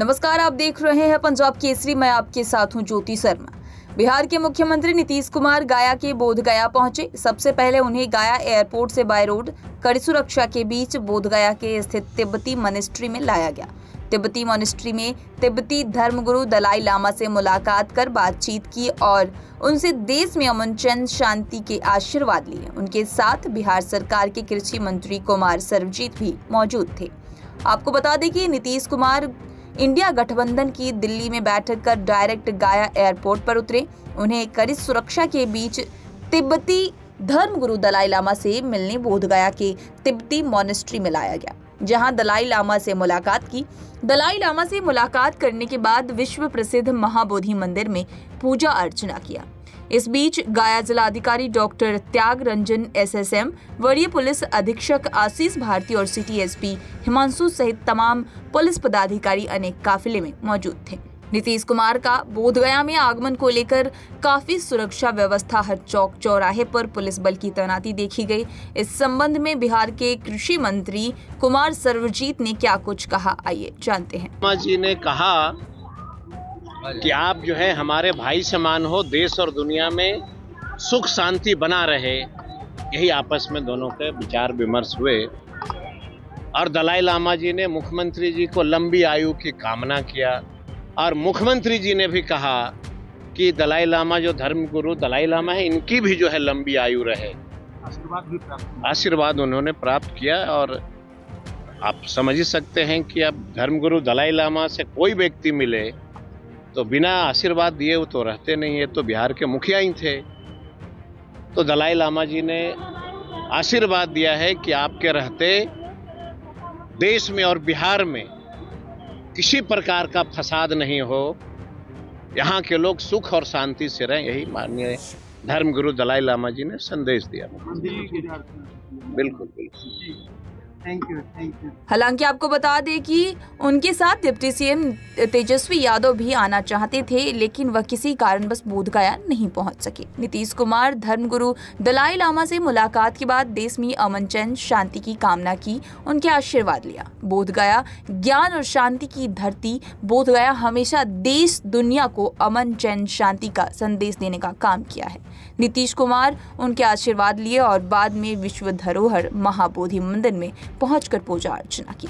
नमस्कार, आप देख रहे हैं पंजाब केसरी। मैं आपके साथ हूँ ज्योति शर्मा। बिहार के मुख्यमंत्री नीतीश कुमार गया के बोध गया पहुँचे। सबसे पहले उन्हें गया एयरपोर्ट से बाय रोड, कड़ी सुरक्षा के बीच बोध गया के स्थित तिब्बती मॉनेस्ट्री में लाया गया। तिब्बती मॉनेस्ट्री में तिब्बती धर्मगुरु दलाई लामा से मुलाकात कर बातचीत की और उनसे देश में अमन चैन शांति के आशीर्वाद लिए। उनके साथ बिहार सरकार के कृषि मंत्री कुमार सर्वजीत भी मौजूद थे। आपको बता दें कि नीतीश कुमार इंडिया गठबंधन की दिल्ली में बैठक कर डायरेक्ट गाया एयरपोर्ट पर उतरे। उन्हें कड़ी सुरक्षा के बीच तिब्बती धर्मगुरु दलाई लामा से मिलने बोधगया के तिब्बती मॉनेस्ट्री में लाया गया, जहाँ दलाई लामा से मुलाकात की। दलाई लामा से मुलाकात करने के बाद विश्व प्रसिद्ध महाबोधि मंदिर में पूजा अर्चना किया। इस बीच गाया जिलाधिकारी डॉक्टर त्याग रंजन एसएसएम, वरीय पुलिस अधीक्षक आशीष भारती और सिटी एसपी हिमांशु सहित तमाम पुलिस पदाधिकारी अनेक काफिले में मौजूद थे। नीतीश कुमार का बोधगया में आगमन को लेकर काफ़ी सुरक्षा व्यवस्था हर चौक चौराहे पर पुलिस बल की तैनाती देखी गई। इस संबंध में बिहार के कृषि मंत्री कुमार सर्वजीत ने क्या कुछ कहा, आइए जानते हैं। जी ने कहा कि आप जो है हमारे भाई समान हो देश और दुनिया में सुख शांति बना रहे। यही आपस में दोनों के विचार विमर्श हुए। और दलाई लामा जी ने मुख्यमंत्री जी को लंबी आयु की कामना किया। और मुख्यमंत्री जी ने भी कहा कि दलाई लामा जो धर्म गुरु दलाई लामा है इनकी भी जो है लंबी आयु रहे। आशीर्वाद भी प्राप्त आशीर्वाद उन्होंने प्राप्त किया। और आप समझ ही सकते हैं कि अब धर्मगुरु दलाई लामा से कोई व्यक्ति मिले तो बिना आशीर्वाद दिए वो तो रहते नहीं है तो बिहार के मुखिया ही थे। तो दलाई लामा जी ने आशीर्वाद दिया है कि आपके रहते देश में और बिहार में किसी प्रकार का फसाद नहीं हो। यहाँ के लोग सुख और शांति से रहें यही माननीय धर्मगुरु दलाई लामा जी ने संदेश दिया। बिल्कुल बिल्कुल। हालाँकि आपको बता दें कि उनके साथ डिप्टी सीएम तेजस्वी यादव भी आना चाहते थे, लेकिन वह किसी कारणवश बोधगया नहीं पहुँच सके। नीतीश कुमार, धर्मगुरु दलाई लामा से मुलाकात के बाद देश में अमन चैन, शांति की कामना की, उनके आशीर्वाद लिया। बोधगया, ज्ञान और शांति की धरती। बोधगया हमेशा देश, दुनिया को अमन चैन, शांति का संदेश देने का काम किया है। नीतीश कुमार उनके आशीर्वाद लिए और बाद में विश्व धरोहर महाबोधि मंदिर में पहुंचकर पूजा अर्चना की।